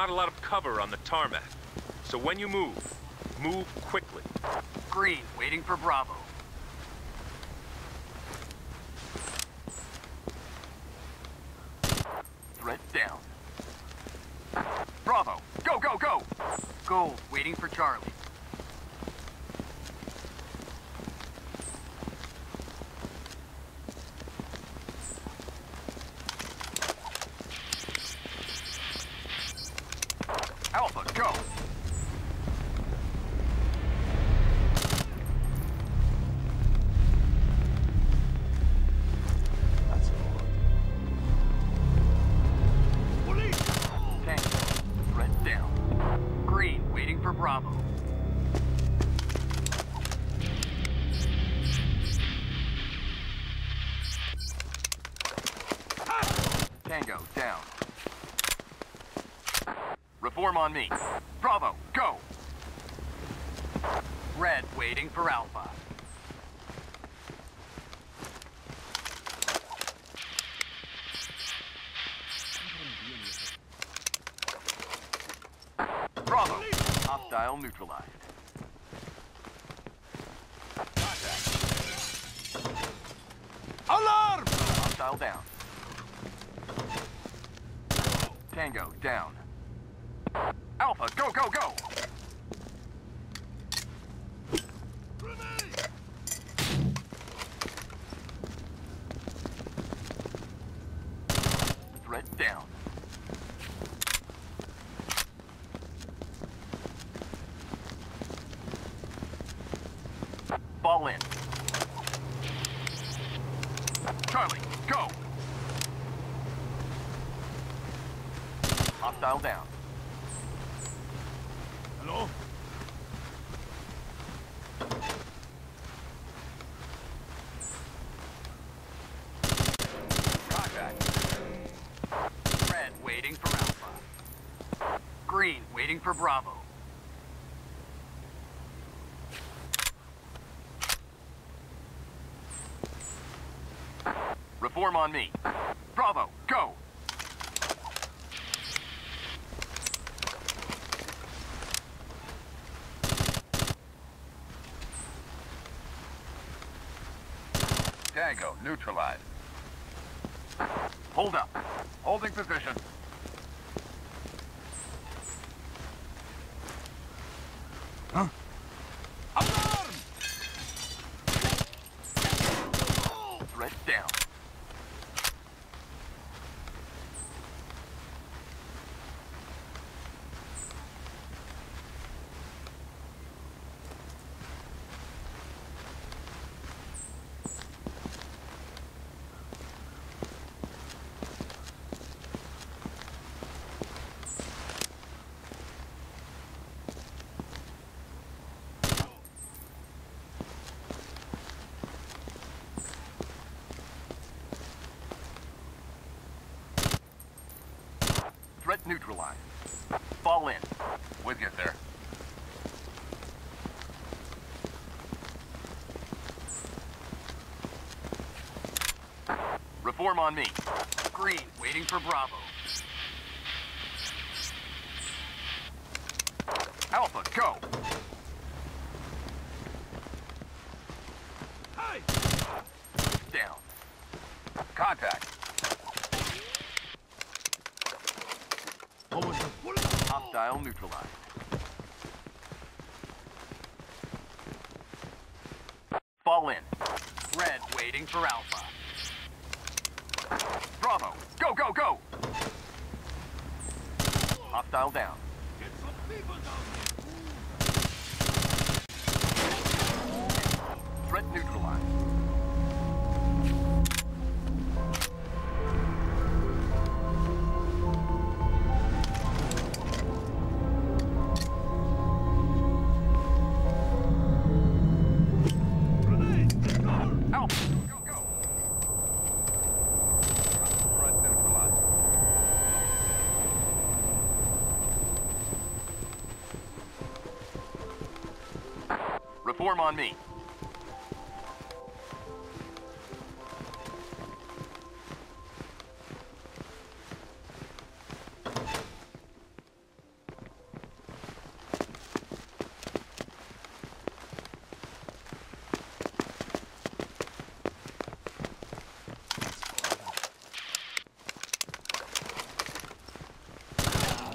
not a lot of cover on the tarmac. So when you move, move quickly. Green, waiting for Bravo. Threat down. Bravo, go, go, go! Gold, waiting for Charlie. Bravo. Tango, down. Reform on me. Bravo, go! Red, waiting for Alpha. Bravo! Hostile neutralized. Alarm! Hostile down. Tango, down. Alpha, go, go, go! Threat down. Ball in. Charlie, go! Hostile down. Hello? Contact. Red waiting for Alpha. Green waiting for Bravo. Reform on me. Bravo, go! Tango, neutralized. Hold up. Holding position. Huh? Alarm! Threat down. Threat neutralized. Fall in. With you, sir. Reform on me. Green, waiting for Bravo. Alpha, go! Hey! Down. Contact. Hostile neutralized. Fall in. Red waiting for Alpha. Bravo, go, go, go! Hostile down. Get some people down. Threat neutralized. swarm on me.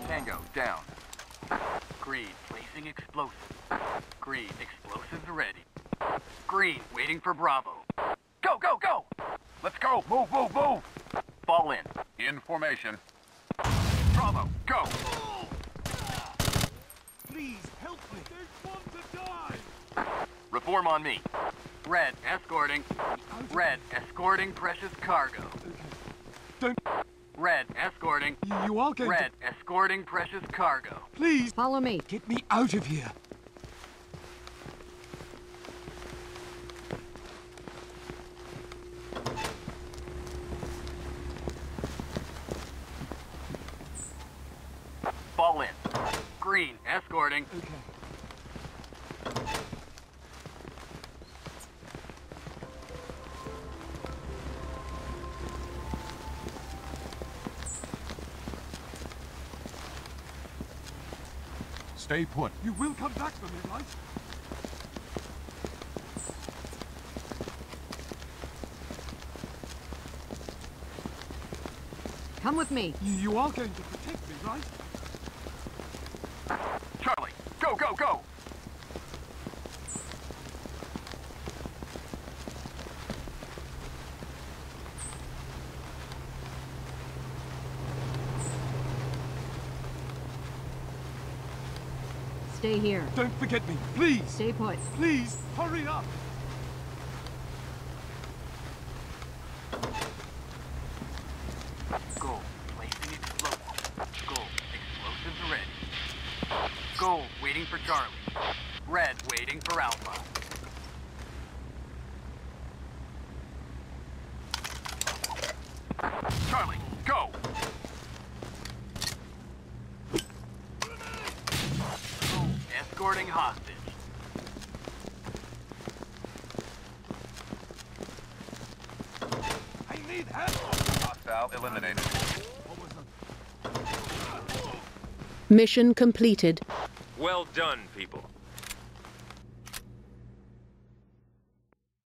Tango down. Green placing explosive. Green, explosives ready. Green, waiting for Bravo. Go, go, go! Let's go. Move, move, move. Fall in. In formation. Bravo, go! Please help me. There's one to die. Reform on me. Red, escorting. Red, escorting precious cargo. Don't. Red, escorting. You are going Red, escorting precious cargo. Please Follow me. get me out of here. Fall in. Green, escorting. Okay. Stay put. You will come back for me, right? Come with me. You, you are going to protect me, right? Go, go! Stay here. Don't forget me, please. Stay put. Please, hurry up. Go, placing explosives. Go, explosives ready. Go, waiting for Charlie. Red, waiting for Alpha. Charlie, go! Go, escorting hostage. I need help. Hostile eliminated. What was that? Mission completed. Well done, people.